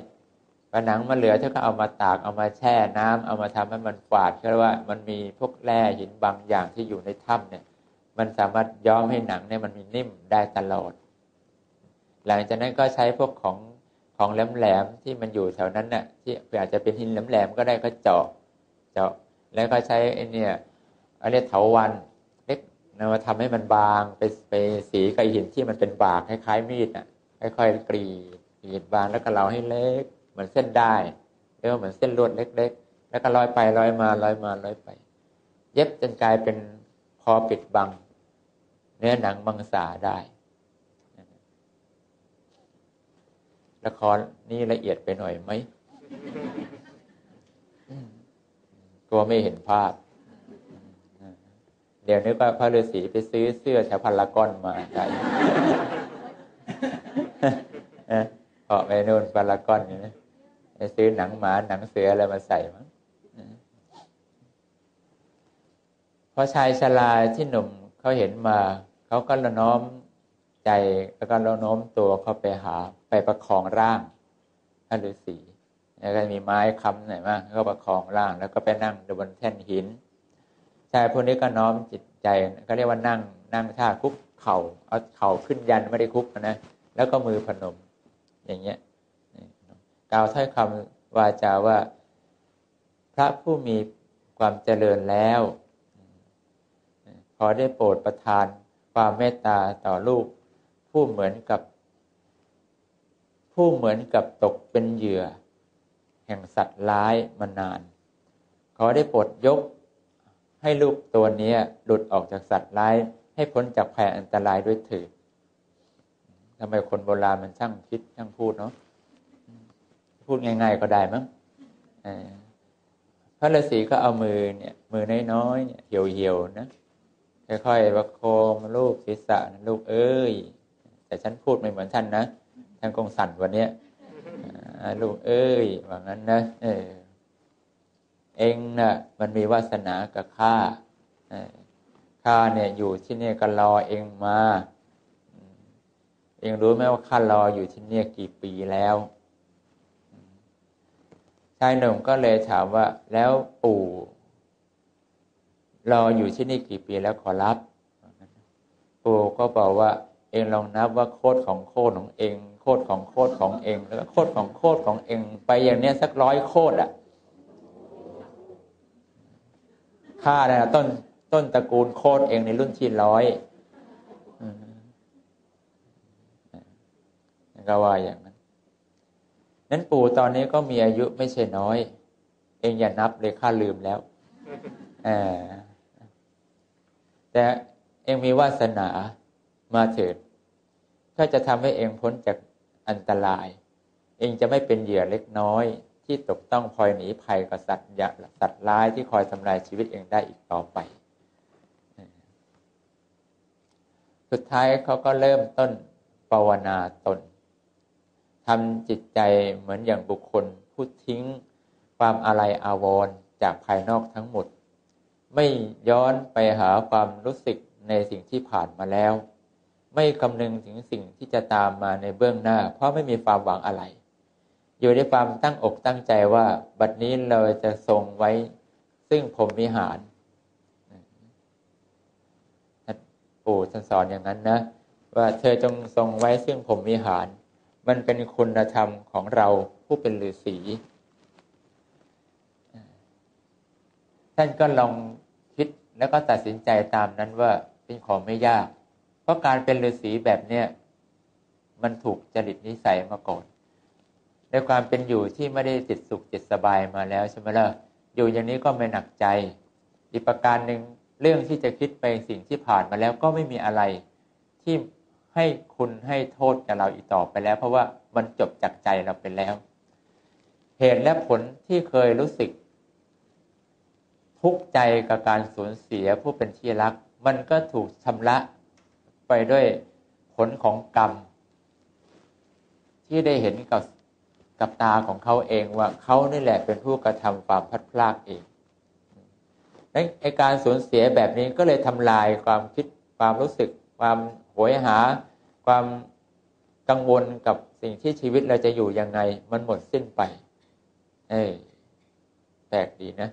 S1: พอหนังมันเหลือถ้าก็เอามาตากเอามาแช่น้ำเอามาทำให้มันฝาดเพราะว่ามันมีพวกแร่หินบางอย่างที่อยู่ในถ้ำเนี่ย มันสามารถย้อมให้หนังเนี่ยมันมีนิ่มได้ตลอด หลังจากนั้นก็ใช้พวกของของแหลมๆที่มันอยู่แถวนั้นน่ะที่อาจจะเป็นหินแหลมๆก็ได้ก็เจาะเจาะแล้วก็ใช้ไอ้นี่ยอะไรเถาวัน นะมาทำให้มันบางไปไปสีกับหินที่มันเป็นบากคล้ายๆมีดอะค่อยๆกรีดกรีดบางแล้วก็เราให้เล็ก เหมือนเส้นได้เรียกว่าเหมือนเส้นลวดเล็ก ๆ แล้วก็ลอยไปลอยมาลอยมาลอยไป เย็บจนกลายเป็นพอปิดบัง เนื้อหนังมังสาได้ละครนี่ละเอียดไปหน่อยไหมกลัวไม่เห็นภาพ เดี๋ยวนี้ก็พระฤาษีไปซื้อเสื้อแถวพันละก้อนมาใส่เกาะไปนู่นพันละก้อนนี่นะไปซื้อหนังหมาหนังเสืออะไรมาใส่มั้งพอชายชราที่หนุ่มเขาเห็นมาเขาก็ระน้อมใจแล้วก็ระน้อมตัวเข้าไปหาไปประคองร่างพระฤาษีแล้วก็มีไม้ค้ำหน่อยมากก็ประคองร่าง แล้วก็ไปนั่งบนแท่นหิน ชายพวกนี้ก็น้อมจิตใจก็เรียกว่านั่งนั่งท่าคุกเข่าเอาเข่าขึ้นยันไม่ได้คุกนะแล้วก็มือพนม อย่างเงี้ยกล่าวถ้อยคำวาจาว่า พระผู้มีความเจริญแล้วขอได้โปรดประทานความเมตตาต่อลูก ผู้เหมือนกับ ผู้เหมือนกับตกเป็นเหยื่อ แห่งสัตว์ร้ายมานาน ขอได้โปรดยก ให้ลูกตัวนี้หลุดออกจากสัตว์ร้าย ให้พ้นจากภัยอันตรายด้วยเถิดทำไมคนโบราณมันช่างคิดช่างพูดเนาะพูดง่ายๆก็ได้มั้งพระฤาษีก็เอามือเนี่ย มือน้อยๆเนี่ยเหี่ยวๆนะค่อยๆประโคมลูกศีรษะลูกเอ้ย แต่ฉันพูดไม่เหมือนท่านนะท่านคงสั่นวันนี้ลูกเอ้ยว่างั้นนะเออ เองนะ่ะมันมีวาสนากับข้าข้าเนี่ยอยู่ที่นี่ก็รอเองมา เองรู้ไหมว่าข้ารออยู่ที่นี่กี่ปีแล้วชายหนุ่มก็เลยถามว่า แล้วปู่รออยู่ที่นี่กี่ปีแล้วขอรับ ปู่ก็บอกว่า เองลองนับว่าโคตรของโคตรของเอง โคตรของโคตรของเอง แล้วก็โคตรของโคตรของเอง ไปอย่างเนี้ยสักร้อยโคตรอะ ข้าเนี่ยต้นต้นตระกูลโคตรเองในรุ่นที่ร้อยก็ว่าอย่างนั้น นั้นปู่ตอนนี้ก็มีอายุไม่ใช่น้อย เองอย่านับเลยข้าลืมแล้วแต่เองมีวาสนามาเถิดถ้าจะทำให้เองพ้นจากอันตราย เองจะไม่เป็นเหยื่อเล็กน้อย ที่ตกต้องพลอยหนีภัยกับสัตว์สัตว์ร้ายที่คอยทำลายชีวิตเองได้อีกต่อไป สุดท้ายเขาก็เริ่มต้นภาวนาตนทำจิตใจเหมือนอย่างบุคคลผู้ทิ้งความอะไรอาวรณ์จากภายนอกทั้งหมด ไม่ย้อนไปหาความรู้สึกในสิ่งที่ผ่านมาแล้ว ไม่คำนึงถึงสิ่งที่จะตามมาในเบื้องหน้า เพราะไม่มีความหวังอะไร อยู่ในความตั้งอกตั้งใจว่าบัดนี้เราจะทรงไว้ ซึ่งผมมิหารปู่ท่านสอนอย่างนั้นนะ ว่าเธอจงทรงไว้ซึ่งผมมิหาร มันเป็นคุณธรรมของเราผู้เป็นฤาษีท่านก็ลองคิดแล้วก็ตัดสินใจตามนั้นว่าเป็นของไม่ยาก เพราะการเป็นฤาษีแบบเนี้ยมันถูกจริตนิสัยมาก่อน ในความเป็นอยู่ที่ไม่ได้จิตสุขจิตสบายมาแล้วใช่ไหมล่ะอยู่อย่างนี้ก็ไม่หนักใจ อีกประการหนึ่งเรื่องที่จะคิดไปสิ่งที่ผ่านมาแล้วก็ไม่มีอะไรที่ให้คุณให้โทษกับเราอีกต่อไปแล้ว เพราะว่ามันจบจากใจเราไปแล้ว เหตุและผลที่เคยรู้สึก ทุกข์ใจกับการสูญเสียผู้เป็นที่รัก มันก็ถูกชำระไปด้วยผลของกรรม ที่ได้เห็นกับ กับตาของเขาเองว่าเขานี่แหละเป็นผู้กระทำความพัดพลากเองดังไอการสูญเสียแบบนี้ก็เลยทำลายความคิดความรู้สึกความโหยหา ความกังวลกับสิ่งที่ชีวิตเราจะอยู่ยังไง มันหมดสิ้นไป เอ้แปลกดีนะ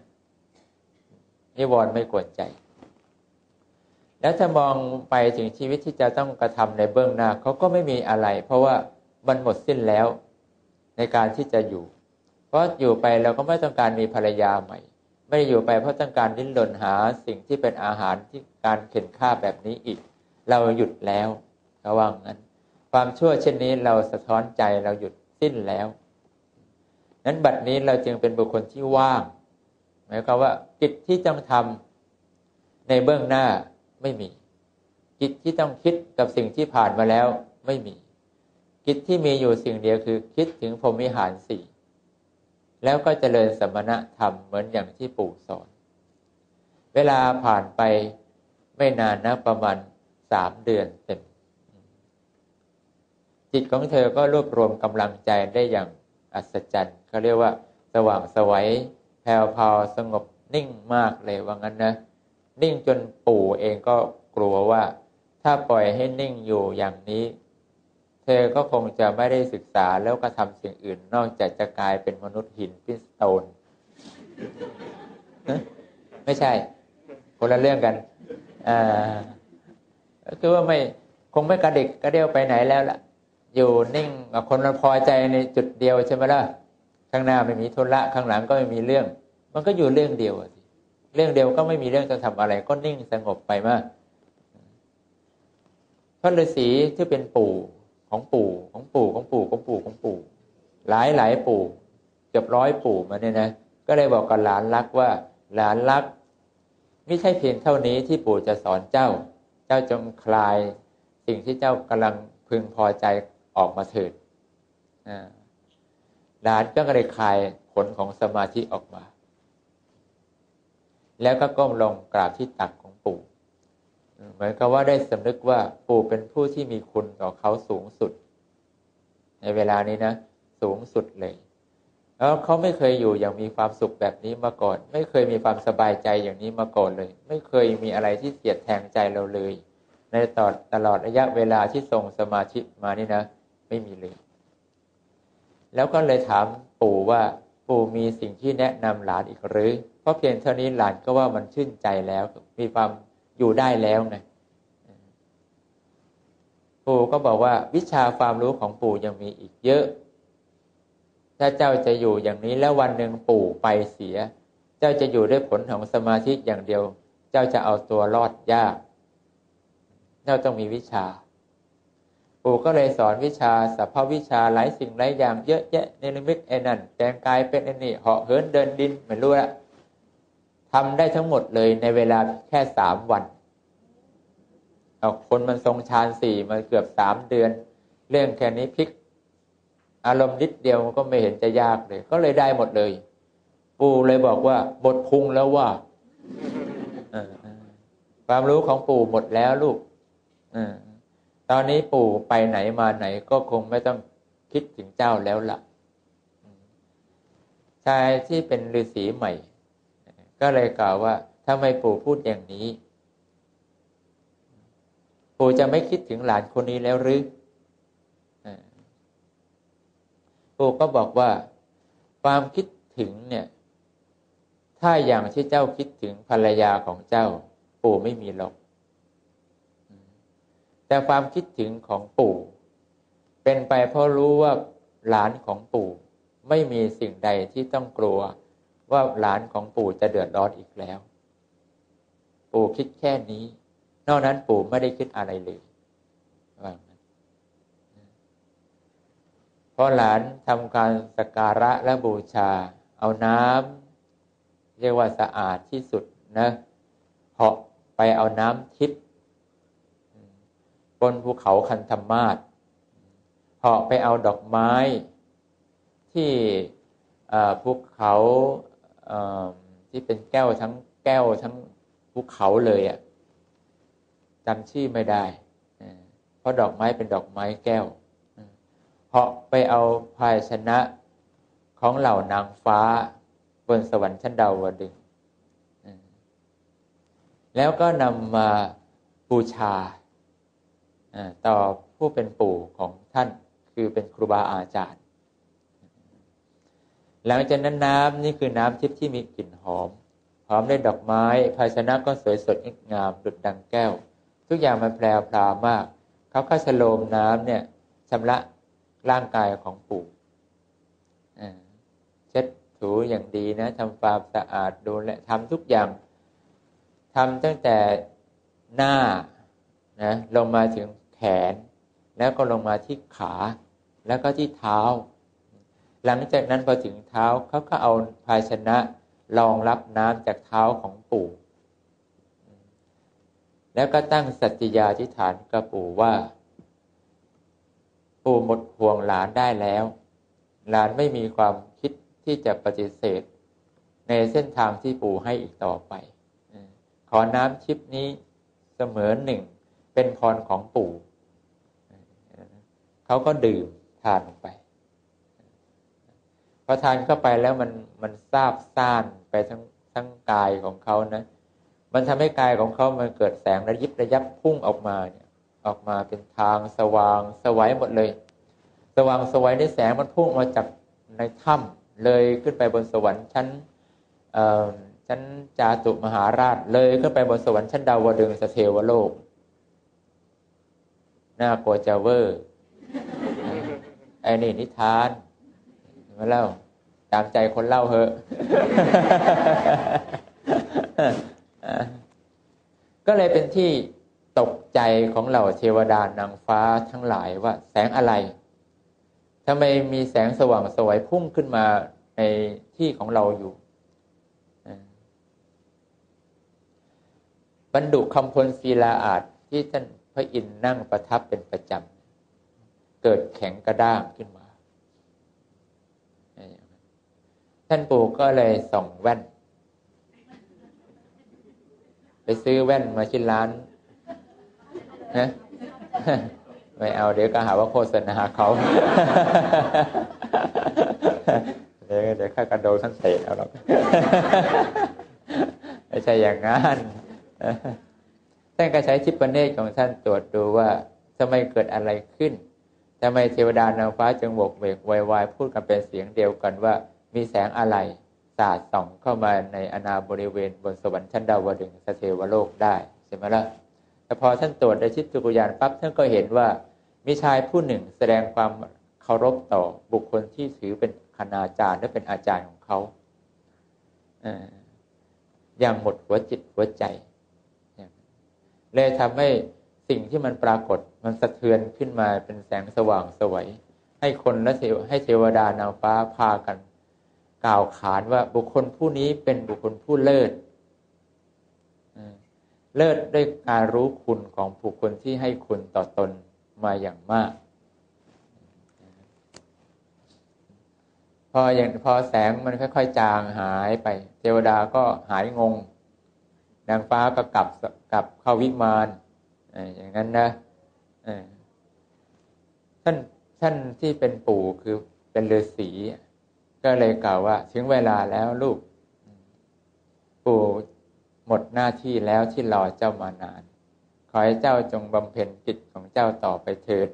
S1: นิวรณ์ไม่กวนใจ แล้วถ้ามองไปถึงชีวิตที่จะต้องกระทำในเบื้องหน้าเขาก็ไม่มีอะไร เพราะว่ามันหมดสิ้นแล้ว ในการที่จะอยู่ เพราะอยู่ไปเราก็ไม่ต้องการมีภรรยาใหม่ ไม่ได้อยู่ไปเพราะต้องการดิ้นรนหาสิ่งที่เป็นอาหารที่การเข็นฆ่าแบบนี้อีก เราหยุดแล้วระวังนั้น ความชั่วเช่นนี้เราสะท้อนใจเราหยุดสิ้นแล้ว นั้นบัดนี้เราจึงเป็นบุคคลที่ว่างหมายความว่ากิจที่ต้องทำในเบื้องหน้าไม่มี กิจที่ต้องคิดกับสิ่งที่ผ่านมาแล้วไม่มี กิจที่มีอยู่สิ่งเดียวคือคิดถึงพรหมิหารสี่แล้วก็เจริญสมณธรรมเหมือนอย่างที่ปู่สอน เวลาผ่านไปไม่นานนะประมาณสามเดือนเต็ม จิตของเธอก็รวบรวมกำลังใจได้อย่างอัศจรรย์เขาเรียกว่า สว่างสวัยแผ่วพาวสงบนิ่งมากเลยว่างั้นนะ นิ่งจนปู่เองก็กลัวว่า ถ้าปล่อยให้นิ่งอยู่อย่างนี้ เธอก็คงจะไม่ได้ศึกษาแล้วก็ทำสิ่งอื่น นอกจากจะกลายเป็นมนุษย์หินพิสโตน ไม่ใช่ คนละเรื่องกันอ่าคือว่าไม่คงไม่กระดิกกระเดี่ยวไปไหนแล้วล่ะ อยู่นิ่งคนมันพอใจในจุดเดียวใช่ไหมล่ะข้างหน้าไม่มีทุระข้างหลังก็ไม่มีเรื่อง มันก็อยู่เรื่องเดียวสิเรื่องเดียวก็ไม่มีเรื่องจะทำอะไร ก็นิ่งสงบไปมากพระฤาษีที่เป็นปู่ ของปู่ของปู่ของปู่ของปู่ของปู่ หลายหลายปู่เกือบร้อยปู่มาเนี่ยนะก็เลยบอกกับหลานรักว่า หลานรัก ไม่ใช่เพียงเท่านี้ที่ปู่จะสอนเจ้า เจ้าจงคลายสิ่งที่เจ้ากำลังพึงพอใจออกมาเถิดหลานก็เลยคลายผลของสมาธิออกมา แล้วก็ก้มลงกราบที่ตัก เหมือนกับว่าได้สำนึกว่าปู่เป็นผู้ที่มีคุณต่อเขาสูงสุด ในเวลานี้นะ สูงสุดเลย แล้วเขาไม่เคยอยู่อย่างมีความสุขแบบนี้มาก่อน ไม่เคยมีความสบายใจอย่างนี้มาก่อนเลย ไม่เคยมีอะไรที่เสียดแทงใจเราเลย ในตลอดตลอดระยะเวลาที่ทรงสมาธิมานี่นะ ไม่มีเลย แล้วก็เลยถามปู่ว่าปู่มีสิ่งที่แนะนำหลานอีกหรือเพราะเพียงเท่านี้หลานก็ว่ามันชื่นใจแล้วมีความ อยู่ได้แล้วไงปู่ก็บอกว่าวิชาความรู้ของปู่ยังมีอีกเยอะ ถ้าเจ้าจะอยู่อย่างนี้แล้ววันหนึ่งปู่ไปเสีย เจ้าจะอยู่ด้วยผลของสมาธิอย่างเดียว เจ้าจะเอาตัวรอดยากเจ้าต้องมีวิชา ปู่ก็เลยสอนวิชาสัพพวิชาหลายสิ่งหลายอย่างเยอะแยะในนิมิตไอ้นั่นแปลงกายเป็นไอ้นี่เหาะเหินเดินดินไม่รู้ละ ทำได้ทั้งหมดเลยในเวลาแค่สามวันเอาคนมันทรงฌานสี่มาเกือบสามเดือน เรื่องแค่นี้พลิก อารมณ์นิดเดียวมันก็ไม่เห็นจะยากเลย ก็เลยได้หมดเลย ปู่เลยบอกว่าบทพุงแล้วว่าความรู้ของปู่หมดแล้วลูกอตอนนี้ปู่ไปไหนมาไหนก็คงไม่ต้องคิดถึงเจ้าแล้วละ่ะชายที่เป็นฤาษีใหม่ ก็เลยกล่าวว่าทำไมปู่พูดอย่างนี้ ปู่จะไม่คิดถึงหลานคนนี้แล้วหรือปู่ก็บอกว่า ความคิดถึงเนี่ย ถ้าอย่างที่เจ้าคิดถึงภรรยาของเจ้า ปู่ไม่มีหรอก แต่ความคิดถึงของปู่ เป็นไปเพราะรู้ว่าหลานของปู่ ไม่มีสิ่งใดที่ต้องกลัว ว่าหลานของปู่จะเดือดร้อนอีกแล้ว ปู่คิดแค่นี้ นอกนั้นปู่ไม่ได้คิดอะไรเลยเพราะหลานทำการสักการะและบูชา เอาน้ำเรียกว่าสะอาดที่สุดนะเหาะไปเอาน้ำทิพย์บนภูเขาคันธมาศเหาะไปเอาดอกไม้ที่ภูเขา ที่เป็นแก้วทั้งแก้วทั้งภูเขาเลยอะจำชื่อไม่ได้ เพราะดอกไม้เป็นดอกไม้แก้วเหาะไปเอาภายชนะของเหล่านางฟ้าบนสวรรค์ชั้นดาวดึง แล้วก็นำมาบูชาต่อผู้เป็นปู่ของท่านคือเป็นครูบาอาจารย์ หลังจากนั้นน้ำนี่คือน้ำทิพย์ที่มีกลิ่นหอม หอมด้วยดอกไม้ ภาชนะก็สวยสดงดงามดุดดังแก้ว ทุกอย่างมันแปลพรามาก เขาก็สโลมน้ำเนี่ยชำระร่างกายของปู่เช็ดถูอย่างดีนะทำความสะอาดดูและทำทุกอย่างทำตั้งแต่หน้านะลงมาถึงแขน แล้วก็ลงมาที่ขา แล้วก็ที่เท้า หลังจากนั้นพอถึงเท้าเขาก็เอาภาชนะรองรับน้ำจากเท้าของปู่ แล้วก็ตั้งสัจจยาธิฐานกับปู่ว่า ปู่หมดห่วงหลานได้แล้ว หลานไม่มีความคิดที่จะปฏิเสธ ในเส้นทางที่ปู่ให้อีกต่อไป ขอน้ำชิปนี้เสมอหนึ่ง เป็นพรของปู่ เขาก็ดื่มทานลงไป อทานเข้าไปแล้วมันมันซาบซ่านไปทั้งทั้งกายของเขานะ มันทำให้กายของเขามันเกิดแสงระยิบระยับพุ่งออกมาเนี่ยออกมาเป็นทางสว่างสวัยหมดเลย สว่างสวัยในแสงมันพุ่งมาจากในถ้ำเลยขึ้นไปบนสวรรค์ชั้นชั้นจาตุมหาราชเลยขึ้นไปบนสวรรค์ชั้นดาวดึงสเทวโลกน่ากลัวจะเวอร์ไอ้นี่นิทาน มาเล่า ตามใจคนเล่าเหอะก็เลยเป็นที่ตกใจของเหล่าเทวดานางฟ้าทั้งหลายว่าแสงอะไรทำไมมีแสงสว่างสวยพุ่งขึ้นมาในที่ของเราอยู่บรรดุคำพลศีลาอาจที่ท่านพระอินทร์นั่งประทับเป็นประจำ เกิดแข็งกระด้างขึ้นมา ท่านปู่ก็เลยส่งแว่น ไปซื้อแว่นมาชิ้นร้านนะไม่เอาเดี๋ยวก็หาว่าโฆษณาเขาเดี๋ยวเดี๋ยวข้ากระโดดท่านเตะเอาหรอกไม่ใช่อย่างนั้นท่านก็ใช้ชิปเนตของท่านตรวจดูว่าทำไมเกิดอะไรขึ้นทำไมเทวดานางฟ้าจึงบกเวกวายวายพูดกันเป็นเสียงเดียวกันว่า มีแสงอะไรสาดส่องเข้ามาในอนาบริเวณบนสวรรค์ชั้นดาวดึงสเทวโลกได้ใช่ไหมล่ะแต่พอท่านตรวจในชิตตุกุยานปั๊บท่านก็เห็นว่ามีชายผู้หนึ่งแสดงความเคารพต่อบุคคลที่ถือเป็นคณาจารย์และเป็นอาจารย์ของเขาอย่างหมดหัวจิตหัวใจเลยทำให้สิ่งที่มันปรากฏมันสะเทือนขึ้นมาเป็นแสงสว่างสวย ให้คนและให้เทวดานางฟ้าพากัน กล่าวขานว่าบุคคลผู้นี้เป็นบุคคลผู้เลิศเลิศด้วยการรู้คุณของผู้คนที่ให้คุณต่อตนมาอย่างมาก พออย่างพอแสงมันค่อย ๆ จางหายไป เทวดาก็หายงง นางฟ้าก็กลับกลับเข้าวิมานอย่างนั้นนะท่านท่านที่เป็นปู่คือเป็นฤาษี ก็เลยกล่าวว่า ถึงเวลาแล้วลูก ปู่หมดหน้าที่แล้วที่รอเจ้ามานาน ขอให้เจ้าจงบำเพ็ญกิจของเจ้าต่อไปเถิด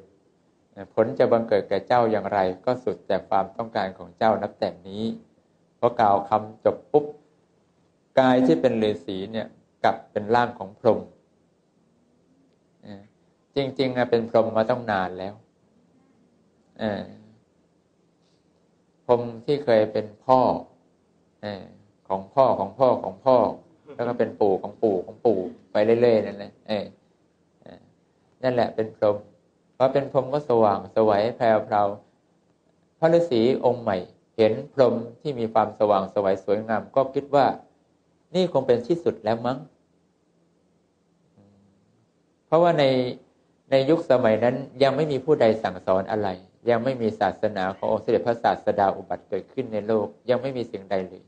S1: ผลจะบังเกิดแก่เจ้าอย่างไร ก็สุดแต่ความต้องการของเจ้านับแต่นี้พอกล่าวคำจบปุ๊บกายที่เป็นฤาษีเนี่ยกลับเป็นร่างของพรหมจริงๆเป็นพรหมมาต้องนานแล้วอ พรหมที่เคยเป็นพ่อของพ่อของพ่อของพ่อ แล้วก็เป็นปู่ของปู่ของปู่ไปเรื่อยๆนั่นแหละนั่นแหละเป็นพรหมเพราะเป็นพรหมก็สว่างสวัยแพรวพราวพระฤาษีองค์ใหม่ เห็นพรหมที่มีความสว่างสวัยสวยงาม ก็คิดว่า นี่คงเป็นที่สุดแล้วมั้ง เพราะว่าในในยุคสมัยนั้นยังไม่มีผู้ใดสั่งสอนอะไร ยังไม่มีศาสนาขององค์เสด็จพระศาสดาอุบัติเกิดขึ้นในโลก ยังไม่มีสิ่งใดเลย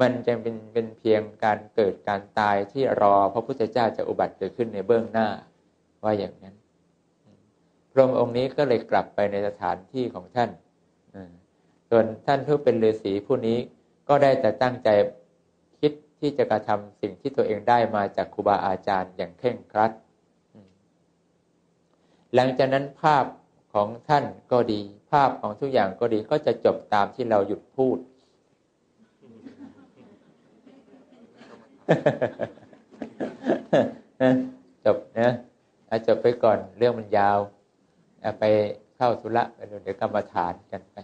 S1: มันจะเป็นเป็นเพียงการเกิดการตายที่รอพระพุทธเจ้าจะอุบัติเกิดขึ้นในเบื้องหน้า ว่าอย่างนั้น พระองค์นี้ก็เลยกลับไปในสถานที่ของท่านส่วนท่านผู้เป็นฤาษีผู้นี้ก็ได้แต่ตั้งใจคิดที่จะกระทำสิ่งที่ตัวเองได้มาจากครูบาอาจารย์อย่างเข่งครัด หลังจากนั้นภาพ ของท่านก็ดี ภาพของทุกอย่างก็ดีก็จะจบตามที่เราหยุดพูด จบนะจบไปก่อนเรื่องมันยาว ไปเข้าธุระไปเดี๋ยวกรรมฐานกันไป